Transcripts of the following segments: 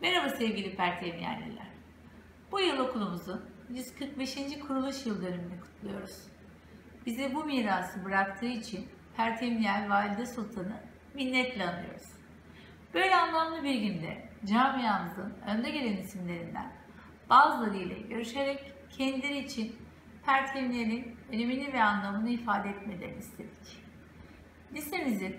Merhaba sevgili Pertemniyeliler. Bu yıl okulumuzun 145. kuruluş yıl dönümünü kutluyoruz. Bize bu mirası bıraktığı için Pertemniyel Valide Sultan'ı minnetle anıyoruz. Böyle anlamlı bir günde camiamızın önde gelen isimlerinden bazılarıyla görüşerek kendileri için Pertemniyel'in önemini ve anlamını ifade etmelerini istedik. Lisemizin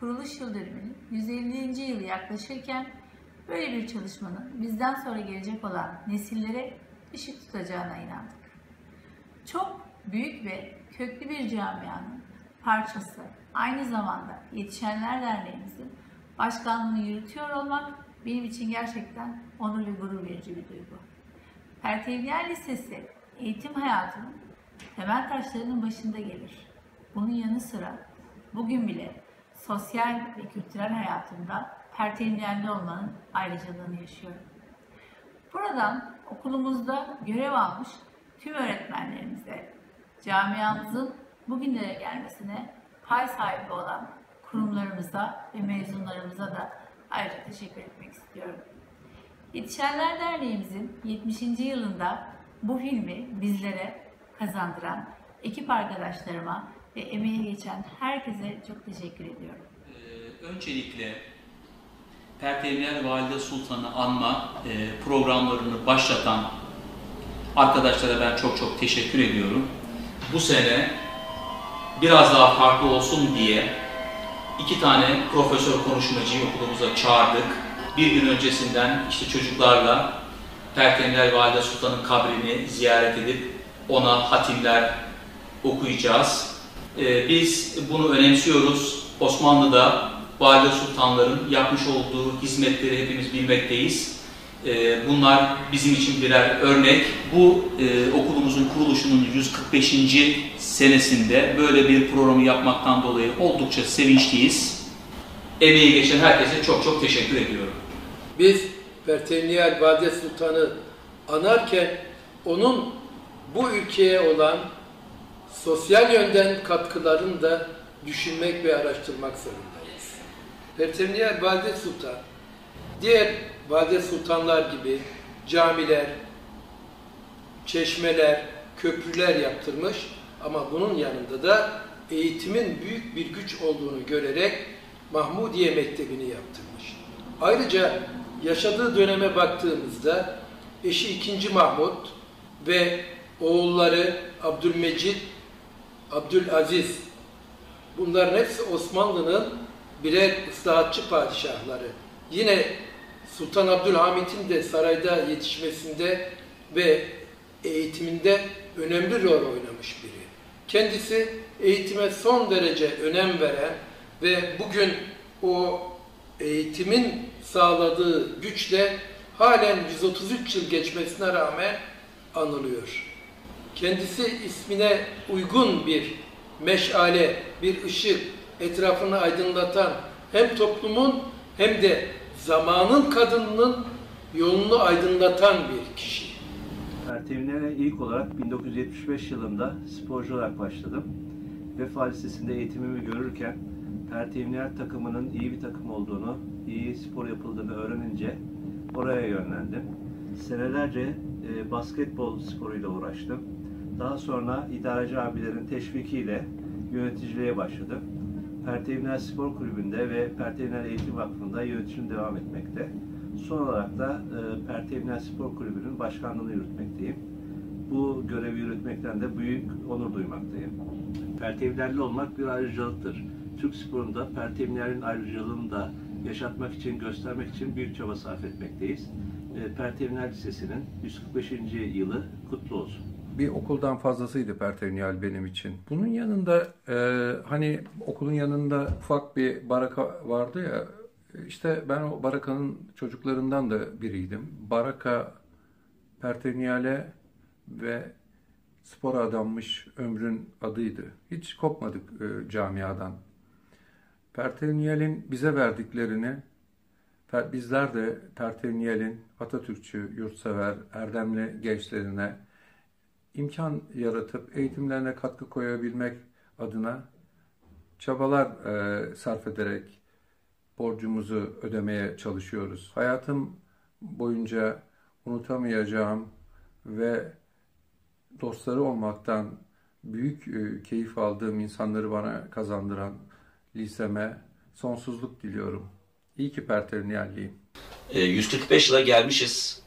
kuruluş yıl dönümünün 150. yılı yaklaşırken böyle bir çalışmanın bizden sonra gelecek olan nesillere ışık tutacağına inandık. Çok büyük ve köklü bir camianın parçası, aynı zamanda Yetişenler Derneğimizin başkanlığını yürütüyor olmak benim için gerçekten onur ve gurur verici bir duygu. Pertevniyer Lisesi eğitim hayatının temel taşlarının başında gelir. Bunun yanı sıra bugün bile sosyal ve kültürel hayatımda pertevniyerli olmanın ayrıcalığını yaşıyorum. Buradan okulumuzda görev almış tüm öğretmenlerimize, camiamızın bugünlere gelmesine pay sahibi olan kurumlarımıza ve mezunlarımıza da ayrıca teşekkür etmek istiyorum. Yetişenler Derneğimizin 70. yılında bu filmi bizlere kazandıran ekip arkadaşlarıma ve emeği geçen herkese çok teşekkür ediyorum. Ee, öncelikle Pertevniyel Valide Sultan'ı anma e, programlarını başlatan arkadaşlara ben çok çok teşekkür ediyorum. Bu sene biraz daha farklı olsun diye iki tane profesör konuşmacıyı okulumuza çağırdık. Bir gün öncesinden işte çocuklarla Pertevniyel Valide Sultan'ın kabrini ziyaret edip ona hatimler okuyacağız. Ee, biz bunu önemsiyoruz. Osmanlı'da valide sultanların yapmış olduğu hizmetleri hepimiz bilmekteyiz. Ee, bunlar bizim için birer örnek. Bu e, okulumuzun kuruluşunun 145. senesinde böyle bir programı yapmaktan dolayı oldukça sevinçliyiz. Emeği geçen herkese çok çok teşekkür ediyorum. Biz Pertemniyel Valide Sultan'ı anarken onun bu ülkeye olan sosyal yönden katkılarını da düşünmek ve araştırmak zorundayız. Pertemniyel Valide Sultan, diğer Valide Sultanlar gibi camiler, çeşmeler, köprüler yaptırmış ama bunun yanında da eğitimin büyük bir güç olduğunu görerek Mahmudiye Mektebi'ni yaptırmış. Ayrıca yaşadığı döneme baktığımızda eşi 2. Mahmud ve oğulları Abdülmecid, Abdülaziz bunların hepsi Osmanlı'nın birer ıslahatçı padişahları. Yine Sultan Abdülhamit'in de sarayda yetişmesinde ve eğitiminde önemli rol oynamış biri. Kendisi eğitime son derece önem veren ve bugün o eğitimin sağladığı güçle halen 133 yıl geçmesine rağmen anılıyor. Kendisi ismine uygun bir meşale, bir ışık etrafını aydınlatan hem toplumun hem de zamanın kadınının yolunu aydınlatan bir kişi. Pertevnere ilk olarak 1975 yılında sporcu olarak başladım. Vefa Lisesi'nde eğitimimi görürken Pertevniyel takımının iyi bir takım olduğunu, iyi spor yapıldığını öğrenince oraya yönlendim. Senelerce e, basketbol sporuyla uğraştım. Daha sonra idareci abilerin teşvikiyle yöneticiliğe başladım. Pertevnel Spor Kulübü'nde ve Pertevnel Eğitim Vakfı'nda yönetim devam etmekte. Son olarak da e, Spor Kulübü'nün başkanlığını yürütmekteyim. Bu görevi yürütmekten de büyük onur duymaktayım. Pertevnerli olmak bir ayrıcalıktır. Türk sporunda Pertevner'in ayrıcalığını da yaşatmak için, göstermek için büyük çaba sarf etmekteyiz. E, Lisesi'nin 145. yılı kutlu olsun bir okuldan fazlasıydı Pertevniyal benim için. Bunun yanında e, hani okulun yanında ufak bir baraka vardı ya işte ben o barakanın çocuklarından da biriydim. Baraka Pertevniyal'e ve spora adanmış ömrün adıydı. Hiç kopmadık e, camiadan. Pertevniyal'in bize verdiklerini bizler de Pertevniyal'in Atatürkçü, yurtsever, erdemli gençlerine imkan yaratıp eğitimlerine katkı koyabilmek adına çabalar e, sarf ederek borcumuzu ödemeye çalışıyoruz. Hayatım boyunca unutamayacağım ve dostları olmaktan büyük e, keyif aldığım insanları bana kazandıran liseme sonsuzluk diliyorum. İyi ki Pertevniyelliyim. E, 145 yıla gelmişiz.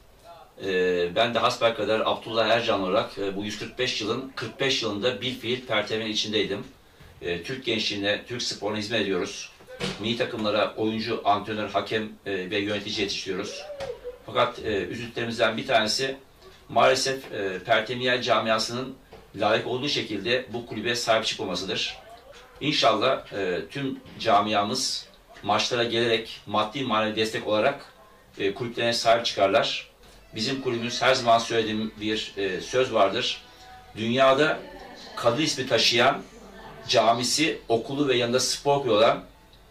E, Ben de hasbelkader Abdullah Ercan olarak e, bu 145 yılın 45 yılında bir fiil Perteven içindeydim. E, Türk gençliğine, Türk sporuna hizmet ediyoruz. Milli takımlara oyuncu, antrenör, hakem e, ve yönetici yetiştiriyoruz. Fakat e, üzüntülerimizden bir tanesi maalesef Pertemniyel camiasının layık olduğu şekilde bu kulübe sahip çıkmamasıdır. İnşallah tüm camiamız maçlara gelerek maddi manevi destek olarak kulüplerine sahip çıkarlar. Bizim kulübümüz her zaman söylediğim bir e, söz vardır. Dünyada kadı ismi taşıyan camisi, okulu ve yanında spor olan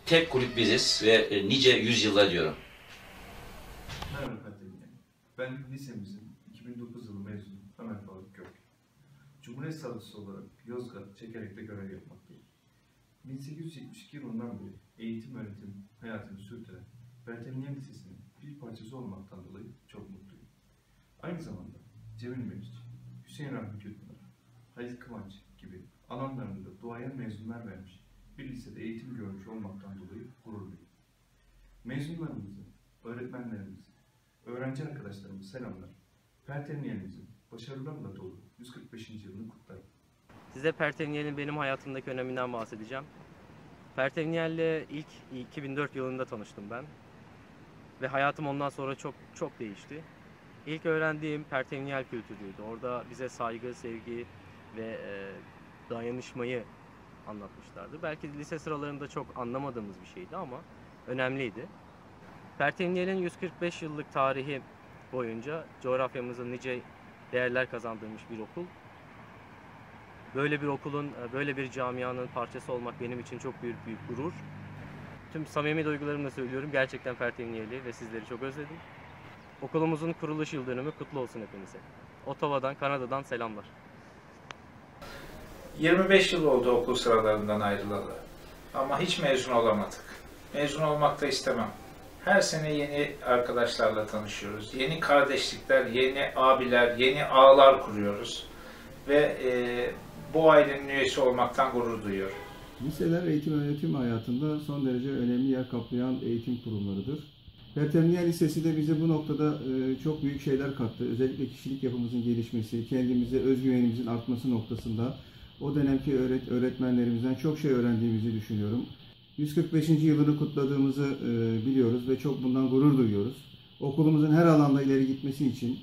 tek kulüp biziz ve e, nice yüzyıllar diyorum. Merhaba Katerina. Ben lisemizin 2009 yılı mezunu Ömer Faruk Gök. Cumhuriyet Savcısı olarak Yozgat Çekerek'te görev yapmaktayım. 1872 yılından beri eğitim öğretim hayatını sürdüren Bertemniyen Lisesi'nin bir parçası olmaktan dolayı çok mutluyum. Aynı zamanda Cemil Meriç, Hüseyin Rahmi Gülpınar, Halit Kıvanç gibi alanlarında duayen mezunlar vermiş bir lisede eğitim görmüş olmaktan dolayı gururluyum. Mezunlarımızı, öğretmenlerimizi, öğrenci arkadaşlarımız selamlar. Pertemniyelimizin başarılarla dolu 145. yılını kutlarım. Size Pertevniyel'in benim hayatımdaki öneminden bahsedeceğim. Pertevniyel'le ilk 2004 yılında tanıştım ben. Ve hayatım ondan sonra çok çok değişti. İlk öğrendiğim Pertevniyel kültürüydü. Orada bize saygı, sevgi ve e, dayanışmayı anlatmışlardı. Belki lise sıralarında çok anlamadığımız bir şeydi ama önemliydi. Pertevniyel'in 145 yıllık tarihi boyunca coğrafyamızın nice değerler kazandırmış bir okul. Böyle bir okulun, e, böyle bir camianın parçası olmak benim için çok büyük büyük gurur. Tüm samimi duygularımla söylüyorum. Gerçekten Perteviniyeli ve sizleri çok özledim. Okulumuzun kuruluş yıl dönümü kutlu olsun hepinize. Ottawa'dan, Kanada'dan selamlar. 25 yıl oldu okul sıralarından ayrılalı. Ama hiç mezun olamadık. Mezun olmak da istemem. Her sene yeni arkadaşlarla tanışıyoruz. Yeni kardeşlikler, yeni abiler, yeni ağlar kuruyoruz. Ve e, bu ailenin üyesi olmaktan gurur duyuyorum. Liseler eğitim öğretim hayatında son derece önemli yer kaplayan eğitim kurumlarıdır. Pertemniye Lisesi de bize bu noktada e, çok büyük şeyler kattı. Özellikle kişilik yapımızın gelişmesi, kendimize özgüvenimizin artması noktasında o dönemki öğret öğretmenlerimizden çok şey öğrendiğimizi düşünüyorum. 145. yılını kutladığımızı e, biliyoruz ve çok bundan gurur duyuyoruz. Okulumuzun her alanda ileri gitmesi için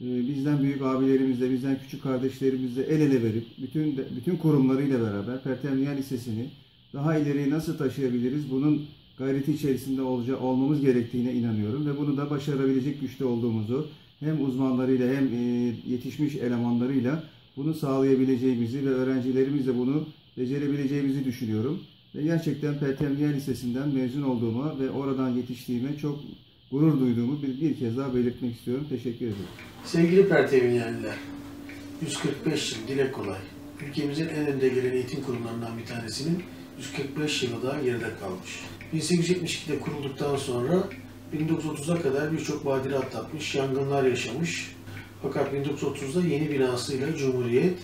e, bizden büyük abilerimizle, bizden küçük kardeşlerimizle el ele verip bütün bütün kurumlarıyla beraber Pertemniye Lisesi'ni daha ileriye nasıl taşıyabiliriz? Bunun gayreti içerisinde olaca, olmamız gerektiğine inanıyorum ve bunu da başarabilecek güçte olduğumuzu hem uzmanlarıyla hem e, yetişmiş elemanlarıyla bunu sağlayabileceğimizi ve öğrencilerimizle bunu becerebileceğimizi düşünüyorum. Ve gerçekten Pertemniye Lisesi'nden mezun olduğuma ve oradan yetiştiğime çok gurur duyduğumu bir, bir kez daha belirtmek istiyorum. Teşekkür ederim. Sevgili Pertevinyenliler, 145 yıl dile kolay. Ülkemizin en önde gelen eğitim kurumlarından bir tanesinin 145 yılı daha geride kalmış. 1872'de kurulduktan sonra 1930'a kadar birçok badire atlatmış, yangınlar yaşamış. Fakat 1930'da yeni binasıyla Cumhuriyet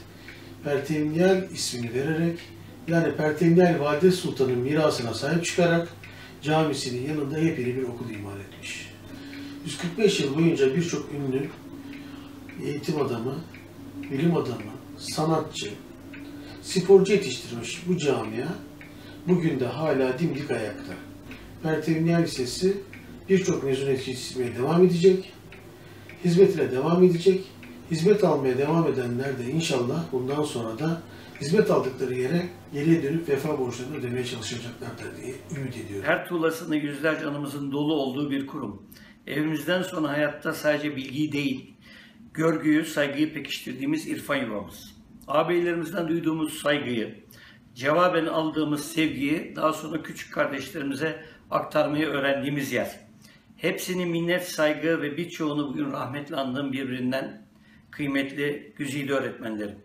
Pertevniyel ismini vererek yani Pertevniyel Valide Sultan'ın mirasına sahip çıkarak camisinin yanında yepyeni bir okul imal etmiş. 145 yıl boyunca birçok ünlü eğitim adamı, bilim adamı, sanatçı, sporcu yetiştirmiş bu camia bugün de hala dimdik ayakta. Pertevniyel Lisesi birçok mezun yetiştirmeye devam edecek, hizmetine devam edecek. Hizmet almaya devam edenler de inşallah bundan sonra da hizmet aldıkları yere geriye dönüp vefa borçlarını ödemeye çalışacaklardır diye ümit ediyorum. Her tuğlasında yüzlerce anımızın dolu olduğu bir kurum. Evimizden sonra hayatta sadece bilgiyi değil, görgüyü, saygıyı pekiştirdiğimiz irfan yuvamız. Ağabeylerimizden duyduğumuz saygıyı, cevaben aldığımız sevgiyi daha sonra küçük kardeşlerimize aktarmayı öğrendiğimiz yer. Hepsini minnet, saygı ve birçoğunu bugün rahmetli andığım birbirinden kıymetli, güzide öğretmenlerim.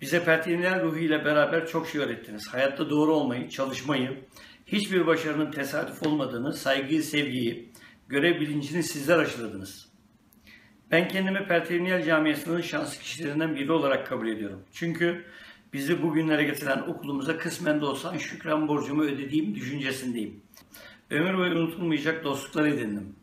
Bize pertinler ruhuyla beraber çok şey öğrettiniz. Hayatta doğru olmayı, çalışmayı, hiçbir başarının tesadüf olmadığını, saygıyı, sevgiyi, görev bilincini sizler aşıladınız. Ben kendimi Pertevniyel Camiası'nın şanslı kişilerinden biri olarak kabul ediyorum. Çünkü bizi bugünlere getiren okulumuza kısmen de olsa şükran borcumu ödediğim düşüncesindeyim. Ömür boyu unutulmayacak dostluklar edindim.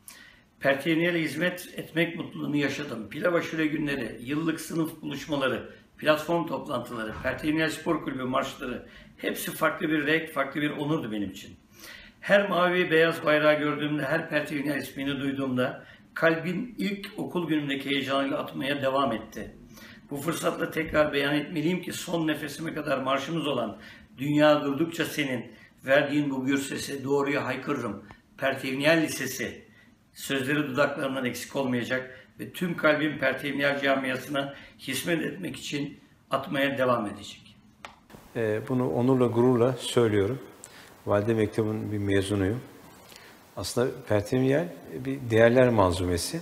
Pertevniyel hizmet etmek mutluluğunu yaşadım. Pilav aşure günleri, yıllık sınıf buluşmaları, platform toplantıları, Pertevniyel Spor Kulübü marşları hepsi farklı bir renk, farklı bir onurdu benim için. Her mavi beyaz bayrağı gördüğümde, her Pertevniyel ismini duyduğumda kalbim ilk okul günümdeki heyecanıyla atmaya devam etti. Bu fırsatla tekrar beyan etmeliyim ki son nefesime kadar marşımız olan Dünya durdukça senin verdiğin bu gür sese doğruya haykırırım. Pertevniyel Lisesi sözleri dudaklarımdan eksik olmayacak ve tüm kalbim Pertevniyel Camiası'na hizmet etmek için atmaya devam edecek. Ee, bunu onurla, gururla söylüyorum. Valide Mektebi'nin bir mezunuyum. Aslında Pertemniyel bir değerler manzumesi.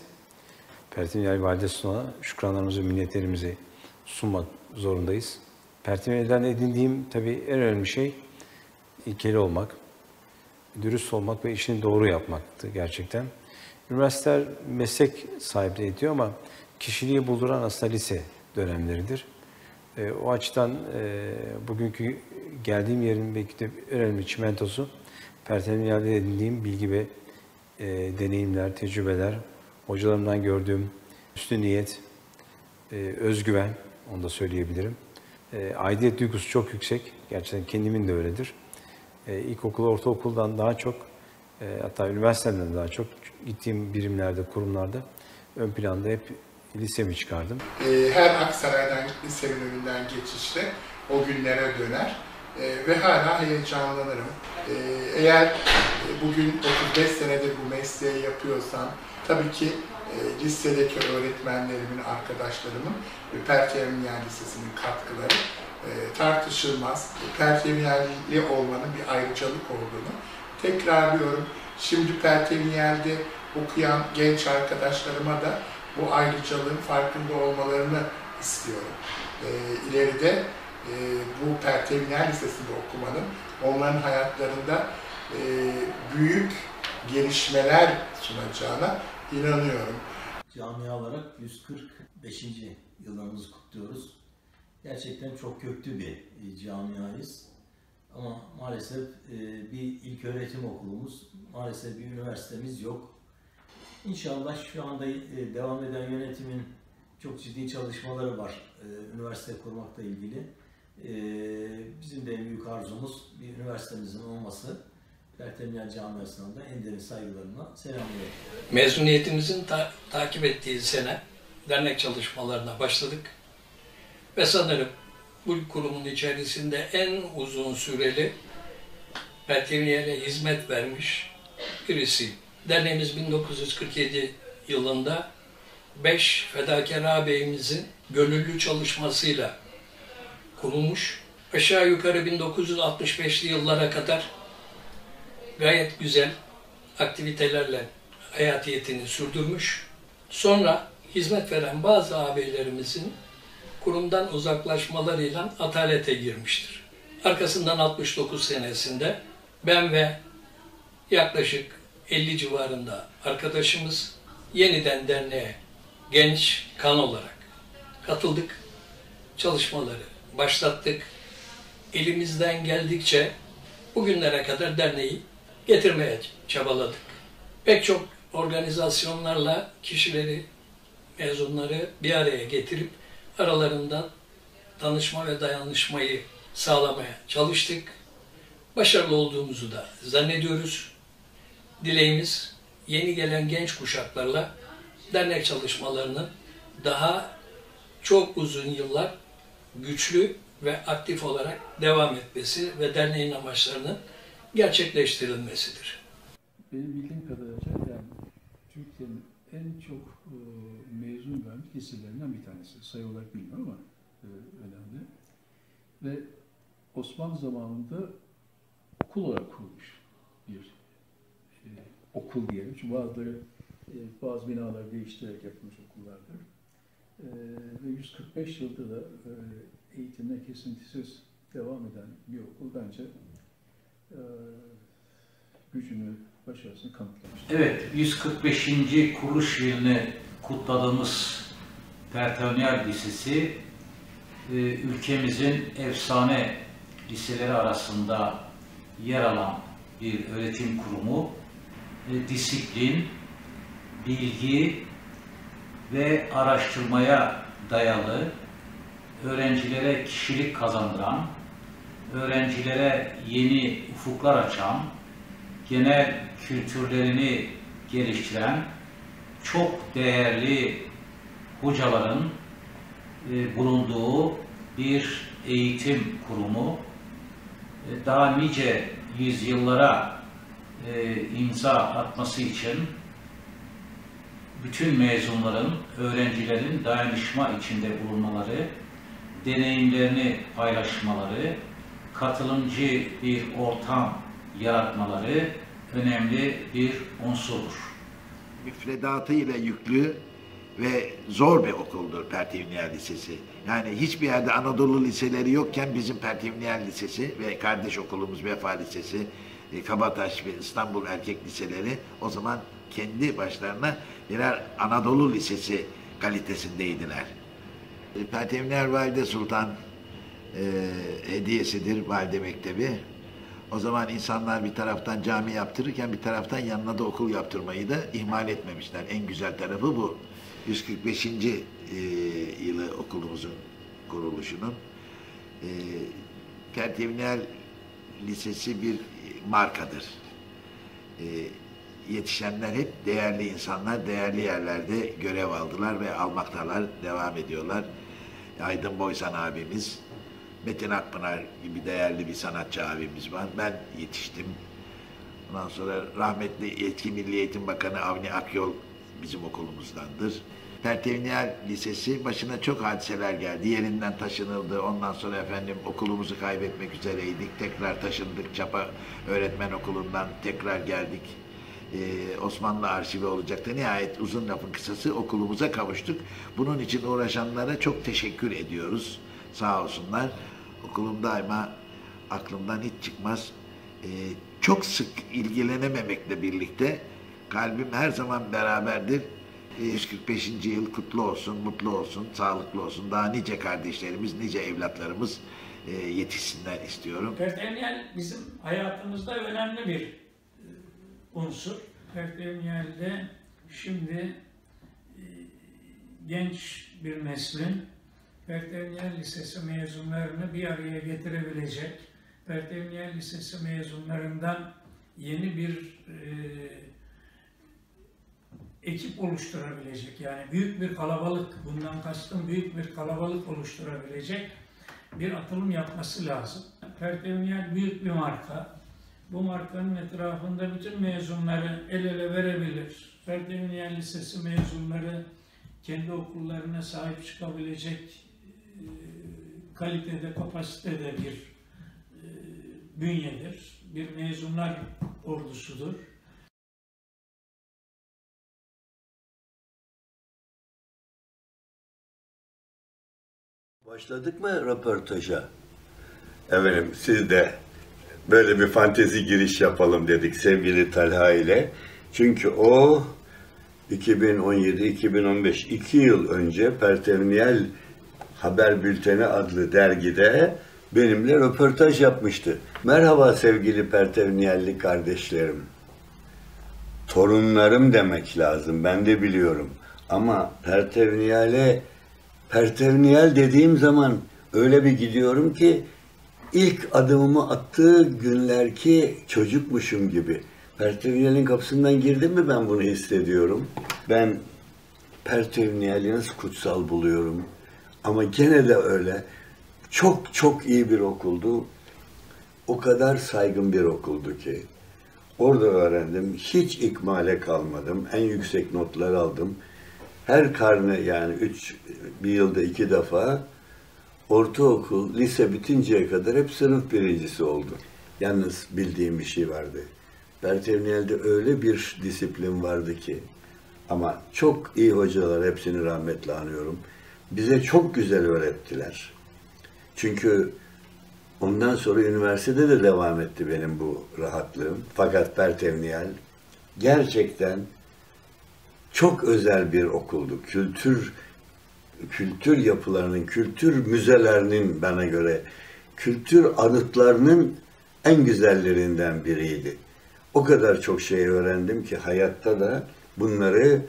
Pertemniyel Valide Sultan'a şükranlarımızı, minnetlerimizi sunmak zorundayız. Pertemniyel'den edindiğim tabii en önemli şey ilkeli olmak, dürüst olmak ve işini doğru yapmaktı gerçekten. Üniversiteler meslek sahibi ediyor ama kişiliği bulduran aslında lise dönemleridir. E, o açıdan e, bugünkü geldiğim yerin belki de önemli çimentosu Pertemniyel'de edindiğim bilgi ve e, deneyimler, tecrübeler, hocalarımdan gördüğüm üstün niyet, e, özgüven, onu da söyleyebilirim. E, aidiyet duygusu çok yüksek. Gerçekten kendimin de öyledir. E, ilkokul, ortaokuldan daha çok, e, hatta üniversiteden daha çok gittiğim birimlerde, kurumlarda ön planda hep lisemi çıkardım. Her Aksaray'dan lisemin önünden geçişte o günlere döner ve hala heyecanlanırım. Eğer bugün 35 senedir bu mesleği yapıyorsam tabii ki e, lisedeki öğretmenlerimin, arkadaşlarımın ve Pertevniyel Lisesi'nin katkıları e, tartışılmaz. Pertevniyelli olmanın bir ayrıcalık olduğunu tekrarlıyorum. Şimdi Pertevniyel'de okuyan genç arkadaşlarıma da bu ayrıcalığın farkında olmalarını istiyorum. E, ileride e, bu Pertevniyel Lisesi'nde okumanın onların hayatlarında e, büyük gelişmeler sunacağına inanıyorum. Camia olarak 145. yıllarımızı kutluyoruz. Gerçekten çok köklü bir camiayız. Ama maalesef bir ilk öğretim okulumuz, maalesef bir üniversitemiz yok. İnşallah şu anda devam eden yönetimin çok ciddi çalışmaları var üniversite kurmakla ilgili. Bizim de en büyük arzumuz bir üniversitemizin olması. Pertemniyel Camiası'ndan da en derin saygılarımla selamlıyorum. Mezuniyetimizin ta takip ettiği sene dernek çalışmalarına başladık. Ve sanırım bu kurumun içerisinde en uzun süreli Pertemniyel'e hizmet vermiş birisi. Derneğimiz 1947 yılında 5 fedakar ağabeyimizin gönüllü çalışmasıyla kurulmuş. Aşağı yukarı 1965'li yıllara kadar gayet güzel aktivitelerle hayatiyetini sürdürmüş. Sonra hizmet veren bazı ağabeylerimizin kurumdan uzaklaşmalarıyla atalete girmiştir. Arkasından 69 senesinde ben ve yaklaşık 50 civarında arkadaşımız yeniden derneğe genç kan olarak katıldık. Çalışmaları başlattık. Elimizden geldikçe bugünlere kadar derneği getirmeye çabaladık. Pek çok organizasyonlarla kişileri, mezunları bir araya getirip aralarından tanışma ve dayanışmayı sağlamaya çalıştık. Başarılı olduğumuzu da zannediyoruz. Dileğimiz yeni gelen genç kuşaklarla dernek çalışmalarının daha çok uzun yıllar güçlü ve aktif olarak devam etmesi ve derneğin amaçlarının gerçekleştirilmesidir. Benim bildiğim kadarıyla yani Türkiye'nin en çok e, mezun vermiş liselerinden bir tanesi. Sayı olarak bilmiyorum ama e, önemli. Ve Osmanlı zamanında okul olarak kurulmuş bir e, okul diyelim. Çünkü bazıları e, bazı binaları değiştirerek yapılmış okullardır. E, ve 145 yıldır da e, eğitimine kesintisiz devam eden bir okul bence e, gücünü, başarısını kanıtlamıştır. Evet, 145. kuruluş yılını kutladığımız Pertevniyel Lisesi, e, ülkemizin efsane liseleri arasında yer alan bir öğretim kurumu, e, disiplin, bilgi ve araştırmaya dayalı, öğrencilere kişilik kazandıran, öğrencilere yeni ufuklar açan, genel kültürlerini geliştiren çok değerli hocaların e, bulunduğu bir eğitim kurumu. E, daha nice yüzyıllara e, imza atması için bütün mezunların, öğrencilerin dayanışma içinde bulunmaları, deneyimlerini paylaşmaları, katılımcı bir ortam yaratmaları önemli bir unsurdur. Müfredatıyla yüklü ve zor bir okuldur Pertivniyel Lisesi. Yani hiçbir yerde Anadolu liseleri yokken bizim Pertivniyel Lisesi ve kardeş okulumuz Vefa Lisesi, e, Kabataş ve İstanbul Erkek Liseleri o zaman kendi başlarına birer Anadolu Lisesi kalitesindeydiler. E, Pertivniyel Valide Sultan e, hediyesidir Valide Mektebi. O zaman insanlar bir taraftan cami yaptırırken bir taraftan yanına da okul yaptırmayı da ihmal etmemişler. En güzel tarafı bu. 145. E, yılı okulumuzun kuruluşunun. E, Pertevniyel Lisesi bir markadır. E, yetişenler hep değerli insanlar, değerli yerlerde görev aldılar ve almaktalar, devam ediyorlar. Aydın Boysan abimiz, Metin Akpınar gibi değerli bir sanatçı abimiz var. Ben yetiştim. Ondan sonra rahmetli Yetki Milli Eğitim Bakanı Avni Akyol bizim okulumuzdandır. Pertevniyel Lisesi başına çok hadiseler geldi. Yerinden taşınıldı. Ondan sonra efendim okulumuzu kaybetmek üzereydik. Tekrar taşındık. Çapa Öğretmen Okulu'ndan tekrar geldik. Ee, Osmanlı arşivi olacaktı. Nihayet uzun lafın kısası okulumuza kavuştuk. Bunun için uğraşanlara çok teşekkür ediyoruz. Sağ olsunlar. Okulum daima aklımdan hiç çıkmaz. Ee, çok sık ilgilenememekle birlikte kalbim her zaman beraberdir. 145. yıl kutlu olsun, mutlu olsun, sağlıklı olsun. Daha nice kardeşlerimiz, nice evlatlarımız e, yetişsinler istiyorum. Pertemniyel bizim hayatımızda önemli bir e, unsur. Pertemniyel'de şimdi e, genç bir neslin Pertemniyel Lisesi mezunlarını bir araya getirebilecek, Pertemniyel Lisesi mezunlarından yeni bir e, ekip oluşturabilecek yani büyük bir kalabalık, bundan kastım büyük bir kalabalık oluşturabilecek bir atılım yapması lazım. Pertevniyel büyük bir marka. Bu markanın etrafında bütün mezunları el ele verebilir. Pertevniyel Lisesi mezunları kendi okullarına sahip çıkabilecek kalitede, kapasitede bir e, bünyedir. Bir mezunlar ordusudur. Başladık mı röportaja? Efendim siz de böyle bir fantezi giriş yapalım dedik sevgili Talha ile. Çünkü o 2017-2015 iki yıl önce Pertevniyel Haber Bülteni adlı dergide benimle röportaj yapmıştı. Merhaba sevgili Pertevniyelli kardeşlerim. Torunlarım demek lazım ben de biliyorum. Ama Pertevniyel'e Pertevniyel dediğim zaman öyle bir gidiyorum ki ilk adımımı attığı günlerki çocukmuşum gibi. Pertevniyel'in kapısından girdim mi ben bunu hissediyorum. Ben Pertevniyel'i nasıl kutsal buluyorum. Ama gene de öyle. Çok çok iyi bir okuldu. O kadar saygın bir okuldu ki. Orada öğrendim. Hiç ikmale kalmadım. En yüksek notlar aldım. Her karne yani üç, bir yılda iki defa ortaokul, lise bitinceye kadar hep sınıf birincisi oldu. Yalnız bildiğim bir şey vardı. Bertevniyel'de öyle bir disiplin vardı ki ama çok iyi hocalar hepsini rahmetle anıyorum. Bize çok güzel öğrettiler. Çünkü ondan sonra üniversitede de devam etti benim bu rahatlığım. Fakat Pertevniyel gerçekten çok özel bir okuldu. Kültür kültür yapılarının, kültür müzelerinin bana göre kültür anıtlarının en güzellerinden biriydi. O kadar çok şey öğrendim ki hayatta da bunları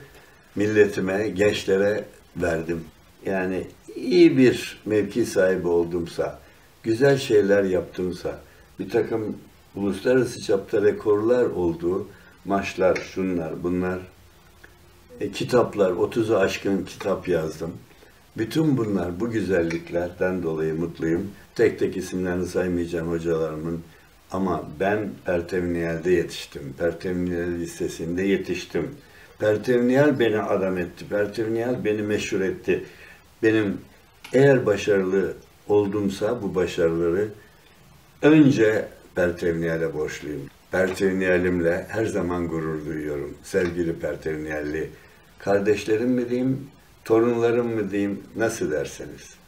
milletime, gençlere verdim. Yani iyi bir mevki sahibi oldumsa, güzel şeyler yaptımsa, bir takım uluslararası çapta rekorlar olduğu maçlar, şunlar, bunlar, e, kitaplar, 30'u aşkın kitap yazdım. Bütün bunlar, bu güzelliklerden dolayı mutluyum. Tek tek isimlerini saymayacağım hocalarımın. Ama ben Pertevniyel'de yetiştim. Pertevniyel Lisesi'nde yetiştim. Pertevniyel beni adam etti. Pertevniyel beni meşhur etti. Benim eğer başarılı oldumsa bu başarıları önce Pertevniyel'e borçluyum. Pertevniyelimle her zaman gurur duyuyorum. Sevgili Pertevniyelli, kardeşlerim mi diyeyim, torunlarım mı diyeyim, nasıl derseniz.